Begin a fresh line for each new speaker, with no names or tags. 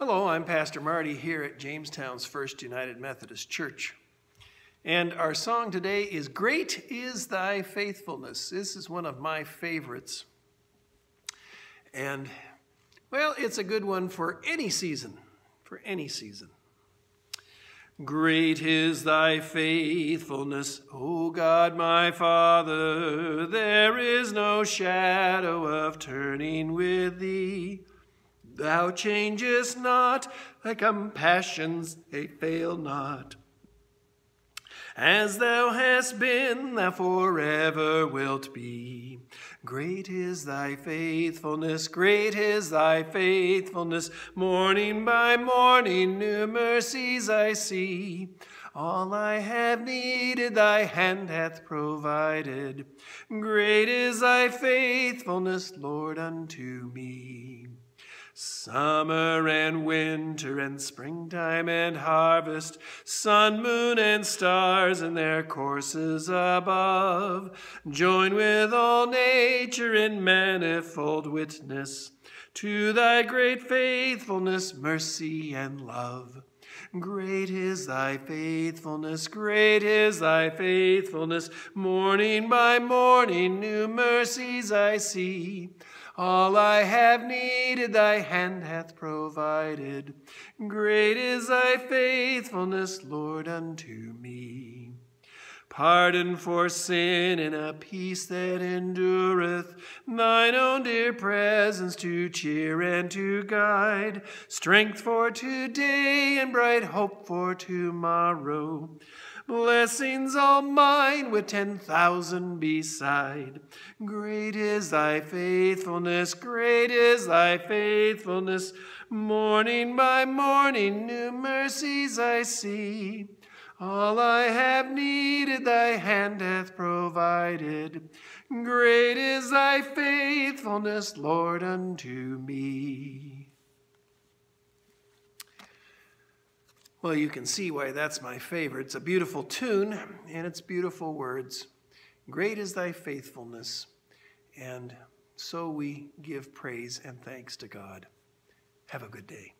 Hello, I'm Pastor Marty here at Jamestown's First United Methodist Church. And our song today is Great is Thy Faithfulness. This is one of my favorites. And, well, it's a good one for any season, for any season. Great is thy faithfulness, O God my Father. There is no shadow of turning with thee. Thou changest not, thy compassions they fail not. As thou hast been, thou forever wilt be. Great is thy faithfulness, great is thy faithfulness. Morning by morning, new mercies I see. All I have needed, thy hand hath provided. Great is thy faithfulness, Lord, unto me. Summer and winter and springtime and harvest, sun, moon, and stars in their courses above, join with all nature in manifold witness to thy great faithfulness, mercy, and love. Great is thy faithfulness, great is thy faithfulness. Morning by morning, new mercies I see. All I have needed, thy hand hath provided. Great is thy faithfulness, Lord, unto me. Pardon for sin and a peace that endureth, thine own dear presence to cheer and to guide, strength for today and bright hope for tomorrow. Blessings all mine with ten thousand beside. Great is thy faithfulness, great is thy faithfulness. Morning by morning, new mercies I see. All I have needed, thy hand hath provided. Great is thy faithfulness, Lord, unto me. Well, you can see why that's my favorite. It's a beautiful tune and it's beautiful words. Great is thy faithfulness. And so we give praise and thanks to God. Have a good day.